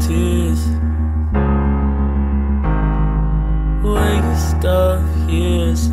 tears. Waste of years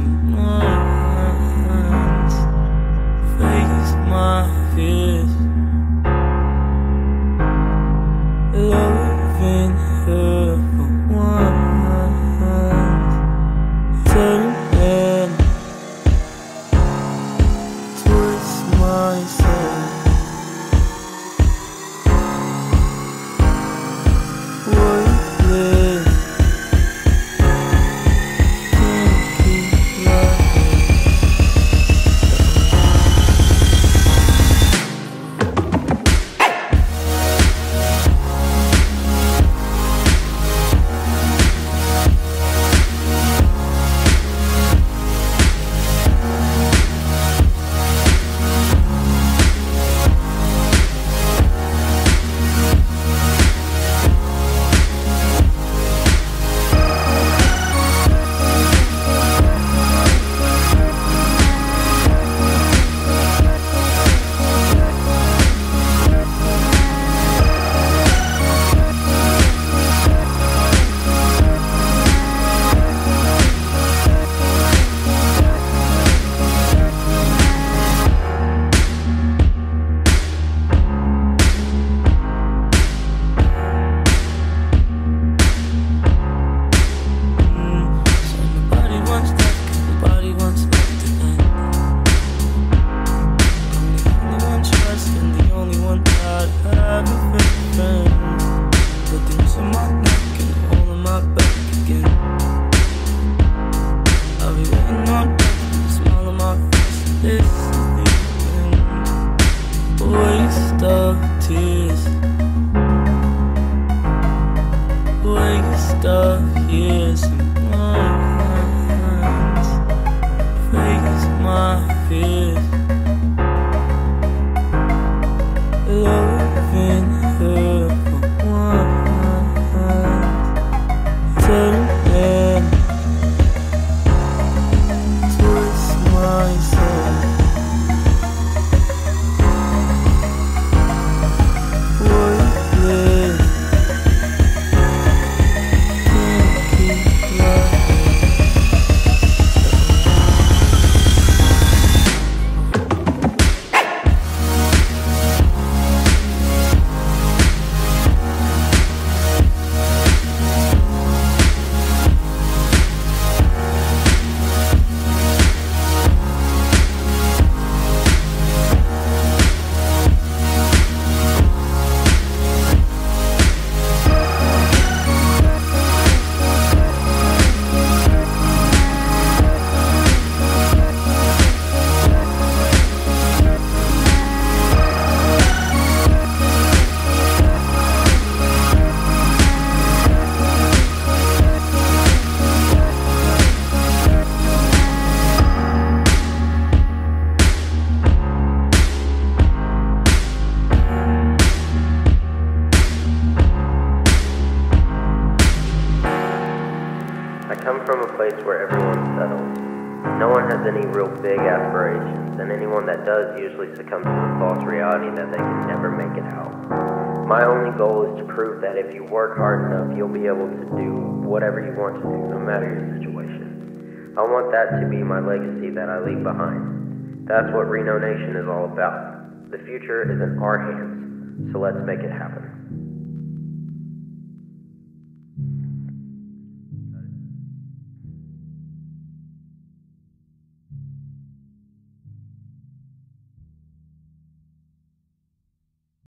Of years place where everyone settles. No one has any real big aspirations, and anyone that does usually succumbs to the false reality that they can never make it out. My only goal is to prove that if you work hard enough, you'll be able to do whatever you want to do, no matter your situation. I want that to be my legacy that I leave behind. That's what Reno Nation is all about. The future is in our hands, so let's make it happen.